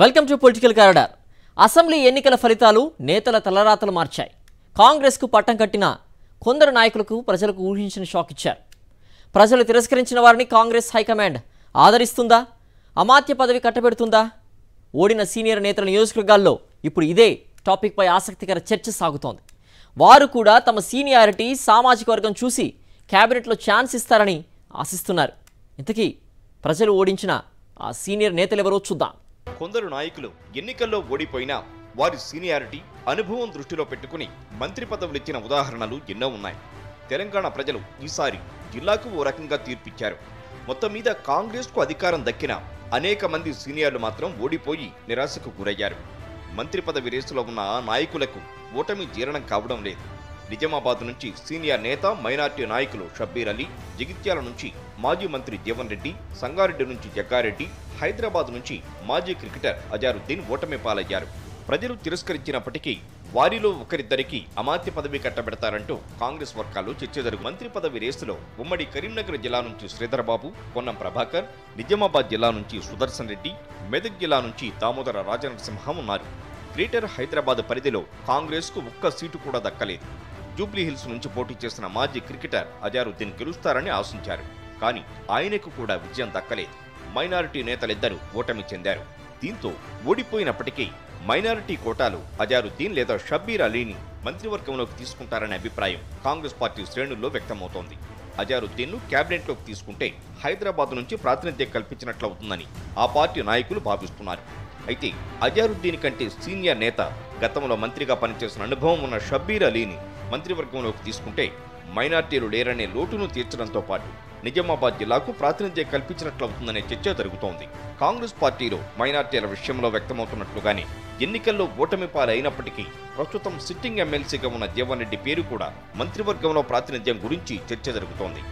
Welcome to political corridor assembly ఎన్నికల ఫలితాలు నేతల తలరాతలు మార్చాయి. కాంగ్రెస్కు పట్టం కట్టిన కొందరు నాయకులకు ప్రజలకు ఊహించిన షాక్ ఇచ్చారు. ప్రజలు తిరస్కరించిన వారిని కాంగ్రెస్ హైకమాండ్ ఆదరిస్తుందా? అమాత్య పదవి కట్టబెడుతుందా? ఓడిన సీనియర్ నేతల నియోజకవర్గాల్లో ఇప్పుడు ఇదే టాపిక్పై ఆసక్తికర చర్చ సాగుతోంది. వారు కూడా తమ సీనియారిటీ సామాజిక వర్గం చూసి క్యాబినెట్లో ఛాన్స్ ఇస్తారని ఆశిస్తున్నారు. ఇంతకీ ప్రజలు ఓడించిన ఆ సీనియర్ నేతలు ఎవరో చూద్దాం. కొందరు నాయకులు ఎన్నికల్లో ఓడిపోయినా వారి సీనియారిటీ అనుభవం దృష్టిలో పెట్టుకుని మంత్రి పదవులు ఇచ్చిన ఉదాహరణలు ఎన్నో ఉన్నాయి. తెలంగాణ ప్రజలు ఈసారి జిల్లాకు ఓ రకంగా తీర్పిచ్చారు. మొత్తం మీద కాంగ్రెస్కు అధికారం దక్కిన అనేక మంది సీనియర్లు మాత్రం ఓడిపోయి నిరాశకు గురయ్యారు. మంత్రి పదవి రేసులో ఉన్న ఆ నాయకులకు ఓటమి జీర్ణం కావడం లేదు. నిజామాబాద్ నుంచి సీనియర్ నేత మైనార్టీ నాయకులు షబ్బీర్ అలీ జగిత్యాల నుంచి మాజీ మంత్రి జీవన్ రెడ్డి సంగారెడ్డి నుంచి జగ్గారెడ్డి హైదరాబాద్ నుంచి మాజీ క్రికెటర్ అజారుద్దీన్ ఓటమి పాలయ్యారు. ప్రజలు తిరస్కరించినప్పటికీ వారిలో ఒకరిద్దరికి అమాత్య పదవి కట్టబెడతారంటూ కాంగ్రెస్ వర్గాలు చర్చ జరుగు మంత్రి పదవి రేసులో ఉమ్మడి కరీంనగర్ జిల్లా నుంచి శ్రీధరబాబు పొన్నం ప్రభాకర్ నిజామాబాద్ జిల్లా నుంచి సుదర్శన్ రెడ్డి మెదక్ జిల్లా నుంచి దామోదర రాజనరసింహం ఉన్నారు. గ్రేటర్ హైదరాబాద్ పరిధిలో కాంగ్రెస్కు ఒక్క సీటు కూడా దక్కలేదు. జూబ్లీ హిల్స్ నుంచి పోటీ చేసిన మాజీ క్రికెటర్ అజారుద్దీన్ గెలుస్తారని ఆశించారు. కానీ ఆయనకు కూడా విజయం దక్కలేదు. మైనారిటీ నేతలిద్దరూ ఓటమి చెందారు. దీంతో ఓడిపోయినప్పటికీ మైనారిటీ కోటాలు అజారుద్దీన్ లేదా షబ్బీర్ అలీని మంత్రివర్గంలోకి తీసుకుంటారనే అభిప్రాయం కాంగ్రెస్ పార్టీ శ్రేణుల్లో వ్యక్తమవుతోంది. అజారుద్దీన్ను క్యాబినెట్లోకి తీసుకుంటే హైదరాబాద్ నుంచి ప్రాతినిధ్యం కల్పించినట్లవుతుందని ఆ పార్టీ నాయకులు భావిస్తున్నారు. అయితే అజారుద్దీన్ కంటే సీనియర్ నేత గతంలో మంత్రిగా పనిచేసిన అనుభవం ఉన్న షబ్బీర్ అలీని మంత్రివర్గంలోకి తీసుకుంటే మైనార్టీలు లేరనే లోటును తీర్చడంతో పాటు నిజామాబాద్ జిల్లాకు ప్రాతినిధ్యం కల్పించినట్లవుతుందనే చర్చ జరుగుతోంది. కాంగ్రెస్ పార్టీలో మైనార్టీల విషయంలో వ్యక్తమవుతున్నట్లుగానే ఎన్నికల్లో ఓటమి పాలైనప్పటికీ ప్రస్తుతం సిట్టింగ్ ఎమ్మెల్సీగా ఉన్న జీవన్ రెడ్డి పేరు కూడా మంత్రివర్గంలో ప్రాతినిధ్యం గురించి చర్చ జరుగుతోంది.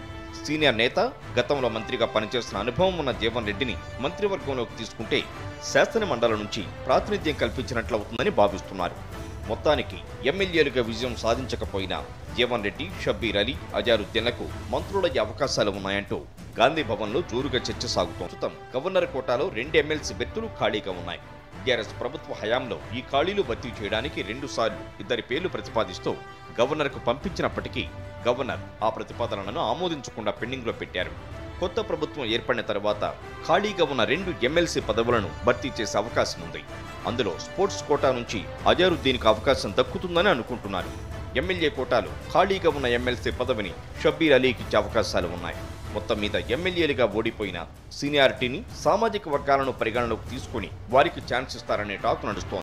సీనియర్ నేత గతంలో మంత్రిగా పనిచేస్తున్న అనుభవం ఉన్న జీవన్ రెడ్డిని మంత్రివర్గంలోకి తీసుకుంటే శాసన మండలి నుంచి ప్రాతినిధ్యం కల్పించినట్లవుతుందని భావిస్తున్నారు. మొత్తానికి ఎమ్మెల్యేలుగా విజయం సాధించకపోయినా జీవన్ రెడ్డి షబ్బీర్ అలీ అజారుద్దీన్లకు మంత్రులయ్యే అవకాశాలు ఉన్నాయంటూ గాంధీ భవన్లో జోరుగా చర్చ సాగుతోంది. ప్రస్తుతం గవర్నర్ కోటాలో రెండు ఎమ్మెల్సీ బెర్తులు ఖాళీగా ఉన్నాయి. టీఆర్ఎస్ ప్రభుత్వ హయాంలో ఈ ఖాళీలు భర్తీ చేయడానికి రెండుసార్లు ఇద్దరి పేర్లు ప్రతిపాదిస్తూ గవర్నర్కు పంపించినప్పటికీ గవర్నర్ ఆ ప్రతిపాదనలను ఆమోదించకుండా పెండింగ్లో పెట్టారు. కొత్త ప్రభుత్వం ఏర్పడిన తర్వాత ఖాళీగా ఉన్న రెండు ఎమ్మెల్సీ పదవులను భర్తీ చేసే అవకాశం ఉంది. అందులో స్పోర్ట్స్ కోటా నుంచి అజారుద్దీన్కు అవకాశం దక్కుతుందని అనుకుంటున్నారు. ఎమ్మెల్యే కోటాలు ఖాళీగా ఉన్న ఎమ్మెల్సీ పదవిని షబ్బీర్ అలీకి ఇచ్చే అవకాశాలు ఉన్నాయి. మొత్తం మీద ఎమ్మెల్యేలుగా ఓడిపోయిన సీనియారిటీని సామాజిక వర్గాలను పరిగణలోకి తీసుకుని వారికి ఛాన్స్ ఇస్తారనే టాక్ నడుస్తోంది.